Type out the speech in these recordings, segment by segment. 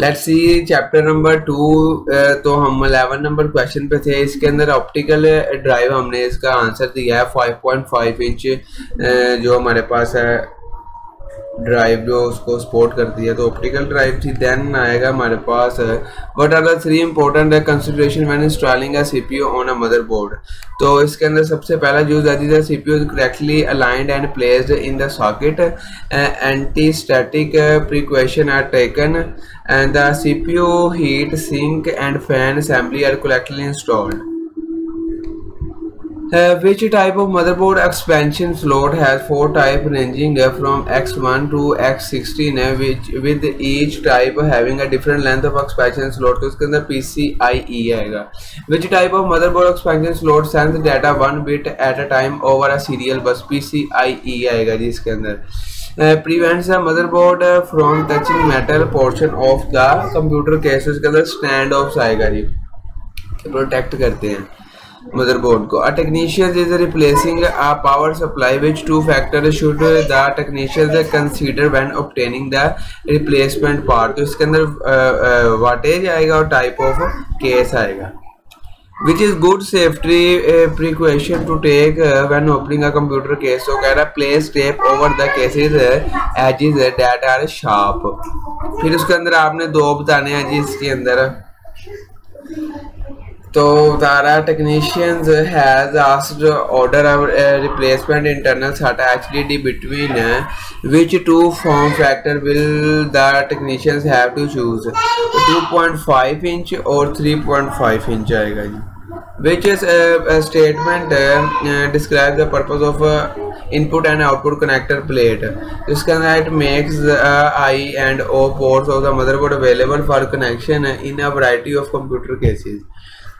Let's see chapter number two तो हम 11 number question पे थे। इसके अंदर ऑप्टिकल ड्राइव हमने इसका आंसर दिया है 5.5 इंच uh, जो हमारे पास है। ड्राइव जो उसको सपोर्ट करती है तो ऑप्टिकल ड्राइव थी देन आएगा हमारे पास what are three important consideration when installing a CPU on a motherboard तो इसके अंदर सबसे पहला यूज़ आती है CPU correctly aligned and placed in the socket anti static precaution are taken and the CPU heat sink and fan assembly are correctly installed Uh, which type of motherboard expansion slot has four type ranging uh, from X1 to X16 uh, which with each type having a different length of expansion slot तो इसके अंदर PCIe आएगा which type of motherboard expansion slot sends data one bit at a time over a serial bus PCIe आएगा जी इसके अंदर uh, the motherboard from touching metal portion of the computer case इसके अंदर stand offs आएगा जी protect करते हैं motherboard ko a technician is replacing a power supply which two factors should the technicians consider when obtaining the replacement part तो इसके अंदर weightage आएगा और टाइप ऑफ़ केस आएगा which is good safety uh, precaution to take uh, when opening a computer case so कह रहा place tape over the cases uh, edges that are sharp फिर उसके अंदर आपने दो बताने हैं जी इसके अंदर Tara technicians has asked order a replacement internal SATA HDD between which two form factor will the technicians have to choose 2.5 inch or 3.5 inch आएगा जी statement uh, describe the purpose of uh, input and output connector plate this connect makes the uh, I and O ports of the motherboard available for connection in a variety of computer cases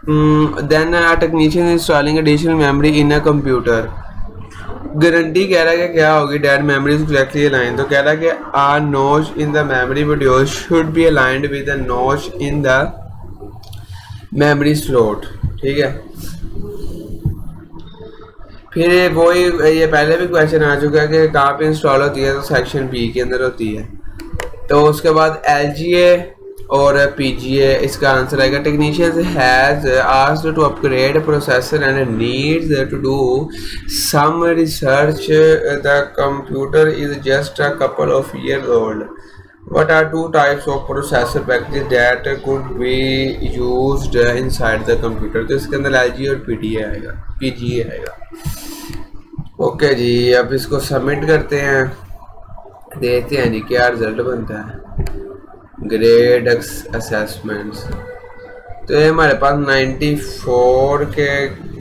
then a technician installing additional memory in a computer. Guarantee कह रहा है कि क्या होगी? Dead memory correctly align तो कह रहा है कि a notch in the memory video should be aligned with the notch in the memory slot ठीक है? फिर वही ये पहले भी क्वेश्चन आ चुका है कि कहाँ पे इंस्टॉल होती है? तो सेक्शन बी के अंदर होती है। तो उसके बाद एल और पीजीए इसका आंसर आएगा technicians has asked to upgrade processor and needs to do some research the computer is just a couple of year old what are two types of processor packages that could be used inside the computer? तो इसके अंदर LG और P D आएगा P G आएगा। Okay जी, अब इसको submit करते हैं। देखते हैं जी, क्या रिज़ल्ट बनता है। ग्रेड असेसमेंट्स तो ये हमारे पास 94 के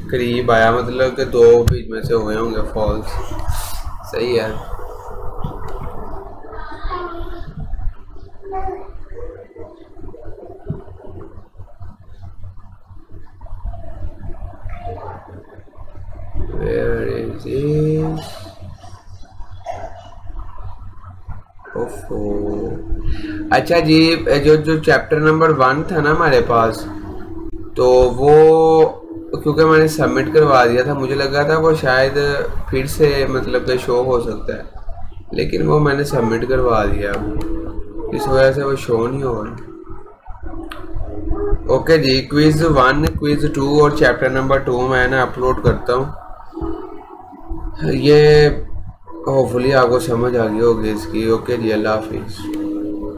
करीब आया मतलब कि दो बीच में से हुए होंगे फॉल्स सही है। Where is it? अच्छा जी जो जो चैप्टर नंबर वन था ना हमारे पास तो वो, क्योंकि मैंने सबमिट करवा दिया था, मुझे लगा था वो शायद फिर से मतलब कि शो हो सकता है, लेकिन वो मैंने सबमिट करवा दिया। इस वजह से वो शो नहीं हो रहा। ओके जी क्विज वन क्विज टू और चैप्टर नंबर टू मैं ना अपलोड करता हूँ। ये होपफुली आपको समझ आ गई होगी इसकी। ओके जी अल्लाह हाफिज़